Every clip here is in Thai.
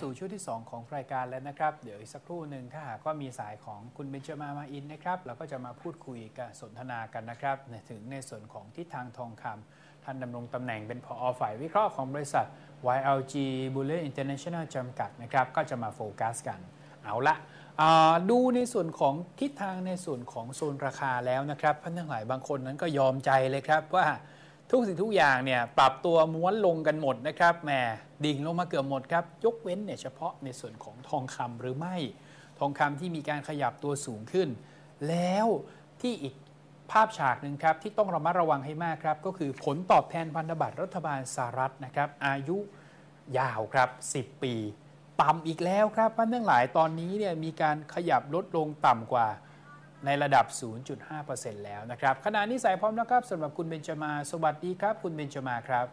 สู่ช่วงที่ 2 ของรายการแล้วนะครับ เดี๋ยวอีกสักครู่หนึ่งถ้าหากว่ามีสายของคุณเบนจามามาอินนะครับเราก็จะมาพูดคุยกันสนทนากันนะครับถึงในส่วนของทิศทางทองคำท่านดำรงตำแหน่งเป็นผอฝ่ายวิเคราะห์ของบริษัท YLG Bullion International จำกัดนะครับก็จะมาโฟกัสกันเอาละดูในส่วนของทิศทางในส่วนของโซนราคาแล้วนะครับท่านทั้งหลายบางคนนั้นก็ยอมใจเลยครับว่า ทุกสิ่งทุกอย่างเนี่ยปรับตัวม้วนลงกันหมดนะครับแหมดิ่งลงมาเกือบหมดครับ ยกเว้นเนี่ยเฉพาะในส่วนของทองคำหรือไม่ ทองคำที่มีการขยับตัวสูงขึ้น แล้วที่อีกภาพฉากหนึ่งครับ ที่ต้องระมัดระวังให้มากครับ ก็คือผลตอบแทนพันธบัตรรัฐบาลสหรัฐนะครับ อายุยาวครับ 10 ปี ต่ำอีกแล้วครับมันทั้งหลายตอนนี้เนี่ยมีการขยับลดลงต่ำกว่า ในระดับ 0.5%แล้วนะครับขณะนี้สายพร้อมแล้วครับสำหรับคุณเบนจามา สวัสดีครับ คุณเบนจามาครับ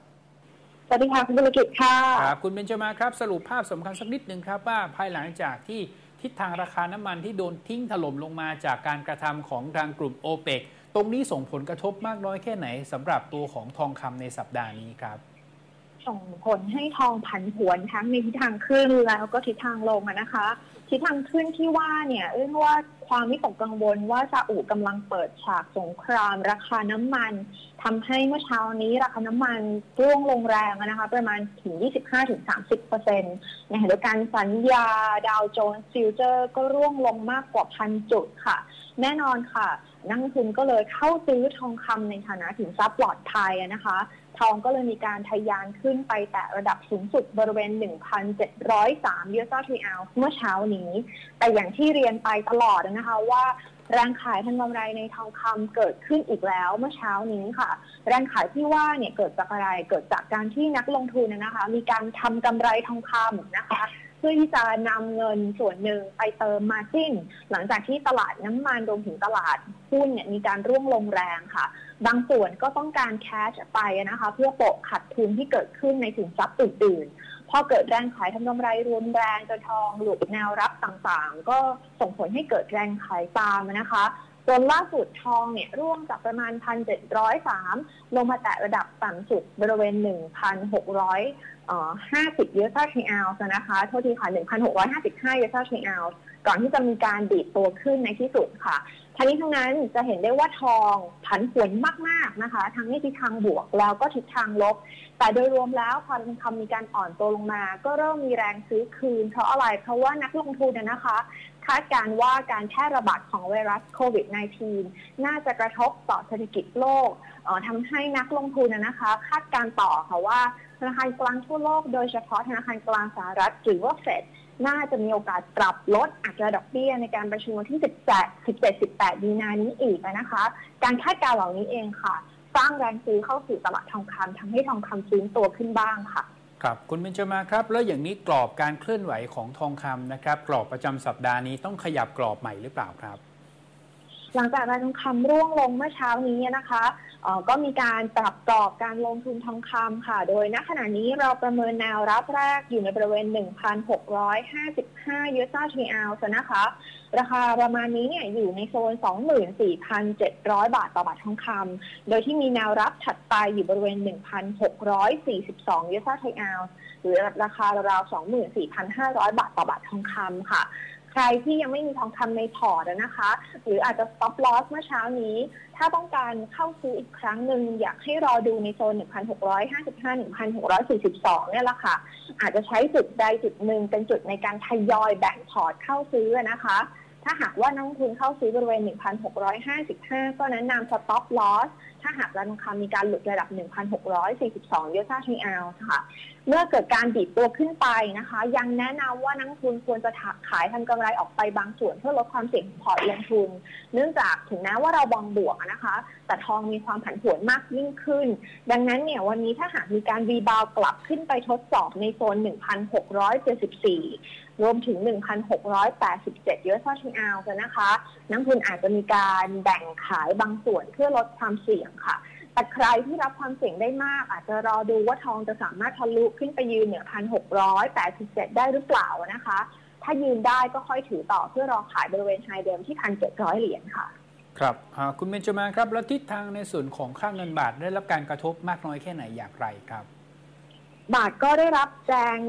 สวัสดีค่ะคุณธุรกิจค่ะครับคุณเบนจามาครับ สรุปภาพสำคัญสักนิดหนึ่งครับว่าภายหลังจากที่ทิศทางราคาน้ำมันที่โดนทิ้งถล่มลงมาจากการกระทำของทางกลุ่มโอเปกตรงนี้ส่งผลกระทบมากน้อยแค่ไหนสำหรับตัวของทองคำในสัปดาห์นี้ครับ ส่งผลให้ทองผันผวนทั้งในทิศทางขึ้นแล้วก็ทิศทางลงนะคะ ทิศทางขึ้นที่ว่าเนี่ยเอื้องว่าความวิตกกังวลว่าซาอุกำลังเปิดฉากสงคราม ราคาน้ำมันทำให้เมื่อเช้านี้ราคาน้ำมันร่วงลงแรงนะคะ ประมาณถึง 25-30เปอร์เซ็นต์ในขณะเดียวกันสัญญาดาวโจนส์ฟิวเจอร์ก็ร่วงลงมากกว่าพันจุดค่ะ แน่นอนค่ะ นักลงทุนก็เลยเข้าซื้อทองคำในฐานะสินทรัพย์ปลอดภัยนะคะ ทองก็เลยมีการทะยานขึ้นไปแต่ระดับสูงสุดบริเวณ 1,703 US dollar troy ounce เมื่อเช้านี้ แต่อย่างที่เรียนไปตลอดนะคะว่าแรงขายทางกำไรในทองคำเกิดขึ้นอีกแล้วเมื่อเช้านี้ค่ะ แรงขายที่ว่าเนี่ยเกิดจากอะไรเกิดจากการที่นักลงทุนนะคะ มีการทำกำไรทองคำนะคะ เพื่อที่จะนำเงินส่วนหนึ่งไปเติมมาจิ้น หลังจากที่ตลาดน้ำมันรวมถึงตลาดหุ้นเนี่ยมีการร่วงลงแรงค่ะ บางส่วนก็ต้องการแคชไปนะคะ เพื่อโปะขัดทุนที่เกิดขึ้นในสินทรัพย์อื่นๆ พอเกิดแรงขายทำกำไรรวมแรงจนทองหลุดแนวรับต่างๆ ก็ส่งผลให้เกิดแรงขายตามนะคะ จนล่าสุดทองเนี่ยร่วงจากประมาณ 1,703 ลงมาแตะระดับต่ำสุดบริเวณ 1,600 50 US ทรีออนซ์นะคะโทษทีค่ะ 1,655 US ทรีออนซ์ก่อนที่จะมีการดีดตัวขึ้นในที่สุดค่ะ ทั้งนี้ทั้งนั้นจะเห็นได้ว่าทองผันผวนมากๆนะคะ ทั้งในทิศทางบวกแล้วก็ทิศทางลบ แต่โดยรวมแล้วพอทองคำมีการอ่อนตัวลงมา ก็เริ่มมีแรงซื้อคืน เพราะอะไร เพราะว่านักลงทุนนะคะ คาดการว่าการแพร่ระบาดของไวรัสโควิด -19 น่าจะกระทบต่อเศรษฐกิจโลกทำให้นักลงทุนนะคะ คาดการต่อค่ะว่าธนาคารกลางทั่วโลกโดยเฉพาะธนาคารกลางสหรัฐหรือว่าเฟดน่าจะมีโอกาสปรับลดอัตราดอกเบี้ยในการประชุมวันที่ 17 17 18มีนานี้อีกนะคะ การคาดการณ์เหล่านี้เองค่ะ สร้างแรงซื้อเข้าสู่ตลาดทองคำทำให้ทองคำฟื้นตัวขึ้นบ้างค่ะ ครับคุณเบนจามาครับ แล้วอย่างนี้กรอบการเคลื่อนไหวของทองคำนะครับ กรอบประจำสัปดาห์นี้ต้องขยับกรอบใหม่หรือเปล่าครับ หลังจากราคาทองคำร่วงลงเมื่อเช้านี้นะคะก็มีการปรับกรอบการลงทุนทองคำค่ะ โดยณขณะนี้เราประเมินแนวรับแรกอยู่ในบริเวณ 1,655 US dollar troy ounce นะคะ ราคาประมาณนี้เนี่ยอยู่ในโซน 24,700 บาทต่อบาททองคำโดยที่มีแนวรับถัดไปอยู่บริเวณ 1,642 US dollar troy ounce หรือราคาราวๆ24,500 บาทต่อบาททองคำค่ะ ใครที่ยังไม่มีทองคำในพอร์ตนะคะ หรืออาจจะ stop loss เมื่อเช้านี้ ถ้าต้องการเข้าซื้ออีกครั้งหนึ่งอยากให้รอดูในโซน 1,655-1,642 เนี่ยแหละค่ะ อาจจะใช้จุดใดจุดหนึ่งเป็นจุดในการทยอยแบ่งพอร์ตเข้าซื้อนะคะ ถ้าหากว่านักลงทุนเข้าซื้อบริเวณ 1,655 ก็แนะนำ stop loss ถ้าหากราคามีการหลุดระดับ 1,642เยซ่าทีอลค่ะ เมื่อเกิดการดีดตัวขึ้นไปนะคะ ยังแนะนำว่านักลงทุนควรจะขายทำกำไรออกไปบางส่วนเพื่อลดความเสี่ยงพอร์ตลงทุน เนื่องจากถึงแม้ว่าเรามองบวกนะคะ แต่ทองมีความผันผวนมากยิ่งขึ้น ดังนั้นเนี่ยวันนี้ถ้าหากมีการ rebound กลับขึ้นไปทดสอบในโซน 1,674 รวมถึง 1,687 US ทีอลนะคะ นักลงทุนอาจจะมีการแบ่งขายบางส่วนเพื่อลดความเสี่ยงค่ะ แต่ใครที่รับความเสี่ยงได้มาก อาจจะรอดูว่าทองจะสามารถทะลุขึ้นไปยืนเหนือพันหกร้อยแปดสิบเจ็ดได้หรือเปล่านะคะ ถ้ายืนได้ก็ค่อยถือต่อเพื่อรอขายบริเวณไฮเดิมที่พันเจ็ดร้อยเหรียญค่ะ ครับคุณเบนจมาครับ แล้วทิศทางในส่วนของค่าเงินบาทได้รับการกระทบมากน้อยแค่ไหนอย่างไรครับ บาทก็ได้รับแรง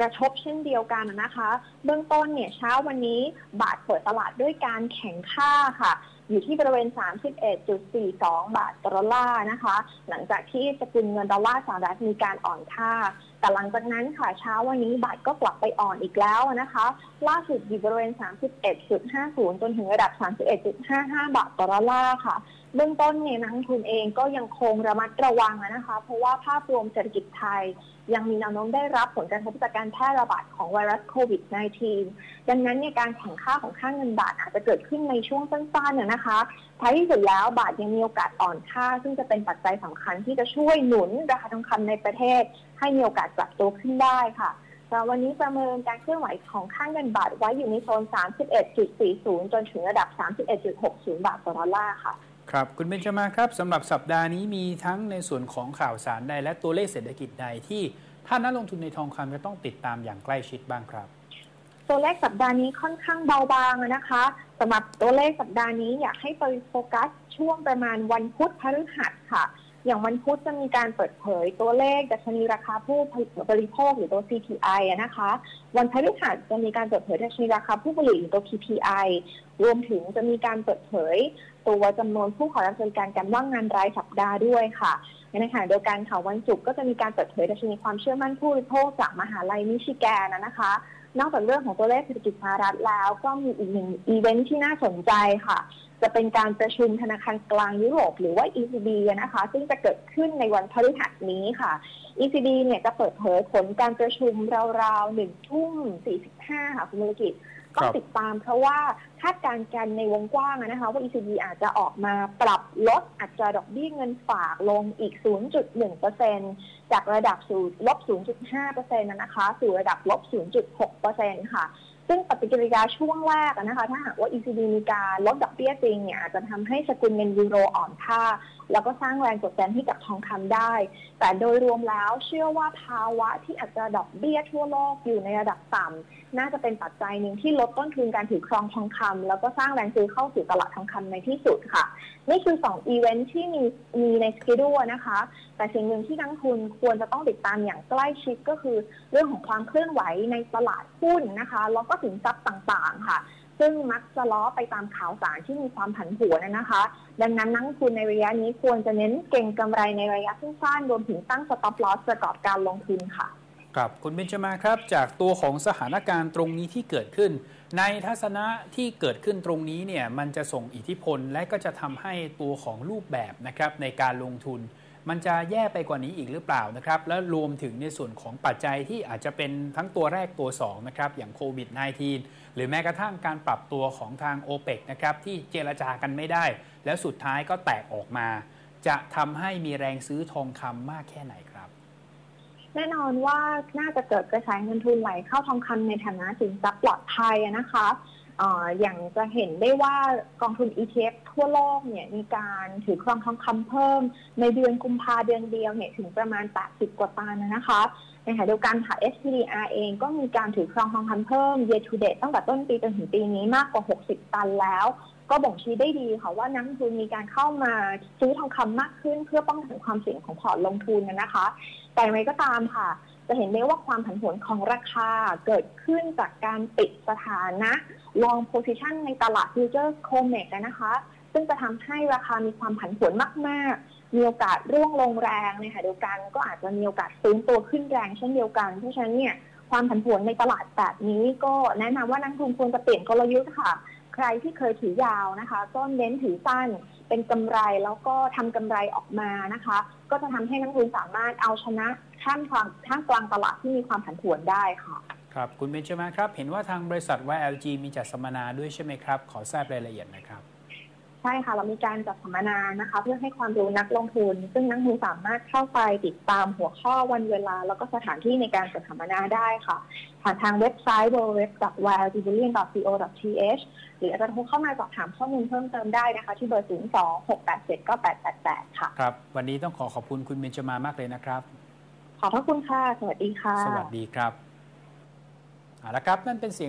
กระทบเช่นเดียวกันนะคะ เบื้องต้นเนี่ยเช้าวันนี้บาทเปิดตลาดด้วยการแข่งค่าค่ะ อยู่ที่บริเวณ 31.42 บาทต่อดอลลาร์นะคะ หลังจากที่สกุลเงินดอลลาร์สหรัฐมีการอ่อนค่า แต่หลังจากนั้นค่ะเช้าวันนี้บาทก็กลับไปอ่อนอีกแล้วนะคะ ล่าสุดอยู่บริเวณ 31.50 จนถึงระดับ 31.55 บาทต่อดอลลาร์ค่ะ เบื้องต้นเนี่ยนักลงทุนเองก็ยังคงระมัดระวังนะคะ เพราะว่าภาพรวมเศรษฐกิจไทย ยังมีแนวโน้มได้รับผลกระทบจากการแพร่ระบาดของไวรัสโควิด -19 ดังนั้นเนี่ยการแข่งค่าของค่างเงินบาทอาจจะเกิดขึ้นในช่วงสั้นๆนะคะท้ายที่สุดแล้วบาทยังมีโอกาสอ่อนค่า ซึ่งจะเป็นปัจจัยสำคัญที่จะช่วยหนุนราคาทองคำในประเทศ ให้มีโอกาสปรับตัวขึ้นได้ค่ะแต่วันนี้ประเมินการเคลื่อนไหวของค่าเงินบาทไว้อยู่ในโซน 31.40 จนถึงระดับ 31.60 บาทต่อดอลลาร์ค่ะ ครับ คุณเบนจามาครับสำหรับสัปดาห์นี้มีทั้งในส่วนของข่าวสารใด และตัวเลขเศรษฐกิจใดที่ท่านนักลงทุนในทองคำจะต้องติดตามอย่างใกล้ชิดบ้างครับ ตัวเลขสัปดาห์นี้ค่อนข้างเบาบางนะคะสำหรับตัวเลขสัปดาห์นี้อยากให้ไปโฟกัสช่วงประมาณวันพุธพฤหัสค่ะ อย่างวันพุธจะมีการเปิดเผยตัวเลขดัชนีราคาผู้บริโภคหรือตัว CPI นะคะ วันพฤหัสจะมีการเปิดเผยดัชนีราคาผู้ผลิตหรือตัว PPI รวมถึงจะมีการเปิดเผย ตัวจำนวนผู้ขอรับบริการการว่างงานรายสัปดาห์ด้วยค่ะในขณะเดียวกันค่ะวันศุกร์ก็จะมีการเปิดเผยดัชนีความเชื่อมั่นผู้บริโภคจากมหาลัยมิชิแกนนะคะ นอกจากเรื่องของตัวเลขเศรษฐกิจสหรัฐแล้ว ก็มีอีกหนึ่งอีเวนท์ที่น่าสนใจค่ะ จะเป็นการประชุมธนาคารกลางยุโรปหรือว่า ECB นะคะ ซึ่งจะเกิดขึ้นในวันพฤหัสนี้ค่ะ ECB เนี่ยจะเปิดเผยผลการประชุมราวๆหนึ่งทุ่มสี่สิบห้าค่ะคุณมลกิจ ต้องติดตามเพราะว่าคาดการณ์กันในวงกว้างนะคะ ว่า ECB อาจจะออกมาปรับลดอัตราดอกเบี้ยเงินฝากลงอีก 0.1%จากระดับสู่ลบ 0.5%นะคะ สู่ระดับลบ 0.6%ค่ะซึ่งปฏิกิริยาช่วงแรกนะคะ ถ้าหากว่า ECB มีการลดดอกเบี้ยจริงเนี่ยอาจจะทำให้สกุลเงินยูโรอ่อนค่า แล้วก็สร้างแรงกดดันให้กับทองคำได้ แต่โดยรวมแล้วเชื่อว่าภาวะที่อาจจะดอกเบี้ยทั่วโลกอยู่ในระดับต่ำน่าจะเป็นปัจจัยหนึ่งที่ลดต้นทุนการถือครองทองคำแล้วก็สร้างแรงซื้อเข้าสู่ตลาดทองคำในที่สุดค่ะนี่คือ2อีเวนท์ที่มีมีใน schedule นะคะ แต่สิ่งหนึ่งที่นักลงทุนควรจะต้องติดตามอย่างใกล้ชิดก็คือ เรื่องของความเคลื่อนไหวในตลาดหุ้นนะคะแล้วก็สินทรัพย์ต่างๆค่ะ ซึ่งมักจะล้อไปตามข่าวสารที่มีความผันผวนนะคะ ดังนั้นนักลงทุนในระยะนี้ควรจะเน้นเก็งกำไรในระยะสั้นๆรวมถึงตั้ง stop loss ประกอบการลงทุนค่ะครับคุณเบญจมาครับ จากตัวของสถานการณ์ตรงนี้ที่เกิดขึ้น ในทัศนะที่เกิดขึ้นตรงนี้เนี่ยมันจะส่งอิทธิพลและก็จะทำให้ตัวของรูปแบบนะครับในการลงทุน มันจะแย่ไปกว่านี้อีกหรือเปล่านะครับ และรวมถึงในส่วนของปัจจัยที่อาจจะเป็นทั้งตัวแรกตัว2นะครับอย่างโควิด -19 หรือแม้กระทั่งการปรับตัวของทาง o p e ปนะครับที่เจรจากันไม่ได้ แล้วสุดท้ายก็แตกออกมา จะทำให้มีแรงซื้อทองคำมากแค่ไหนครับแน่นอนว่าน่าจะเกิดกระแสเงินทุนไหลเข้าทองคำในฐานะสินทรัพย์ปลอดภัยนะคะ ออย่างจะเห็นได้ว่ากองทุน ETF ทั่วโลกเนี่ยมีการถือครองทองคำเพิ่ม ในเดือนกุมภาเดือนเดียวเนี่ยถึงประมาณ 80 กว่าตันนะคะในขณะเดียวกันค่ะ SPDR เองก็มีการถือครองทองคำเพิ่ม year to date ตั้งแต่ต้นปีจนถึงปีนี้มากกว่า 60 ตันแล้ว ก็บ่งชี้ได้ดีค่ะว่านักทุนมีการเข้ามาซื้อทองคำมากขึ้นเพื่อป้องกันความเสี่ยงของพอร์ตลงทุนนะคะ แต่อย่างไรก็ตามค่ะ จะเห็นได้ว่าความผันผวนของราคาเกิดขึ้นจากการปิดสถานะ long position ในตลาด futures COMEX นะคะ ซึ่งจะทำให้ราคามีความผันผวนมาก ๆ มีโอกาสร่วงลงแรงในขณะเดียวกันก็อาจจะมีโอกาสฟื้นตัวขึ้นแรงเช่นเดียวกัน เพราะฉะนั้นเนี่ยความผันผวนในตลาดแบบนี้ก็แนะนำว่านักลงทุนควรจะเปลี่ยนกลยุทธ์ค่ะ ใครที่เคยถือยาวนะคะก็เน้นถือสั้นเป็นกำไรแล้วก็ทำกำไรออกมานะคะ ก็จะทำให้นักลงทุนสามารถเอาชนะ ท่ามกลางท่ามกลางตลาดที่มีความผันผวนได้ค่ะ ครับ คุณเบนจมาครับ เห็นว่าทางบริษัท YLG มีจัดสัมมนาด้วยใช่ไหมครับ ขอทราบรายละเอียดหนะครับใช่ค่ะ เรามีการจัดสัมมนานะคะ เพื่อให้ความรู้นักลงทุน ซึ่งนักลงทุนสามารถเข้าไปติดตามหัวข้อวันเวลา แล้วก็สถานที่ในการจัดสัมมนาได้ค่ะ ผ่านทางเว็บไซต์ www.ylgbillion.th หรืออาจจะโทรเข้ามาสอบถามข้อมูลเพิ่มเติมได้นะคะ ที่เบอร์ 026879888 ค่ะ ครับ วันนี้ต้องขอขอบคุณคุณเบนจมามากเลยนะครับ ขอบพระคุณค่ะ สวัสดีค่ะ สวัสดีครับเอาละครับ นั่นเป็นเสียง